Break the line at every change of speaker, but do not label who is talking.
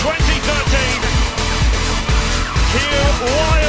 2013. Hugh Wyatt.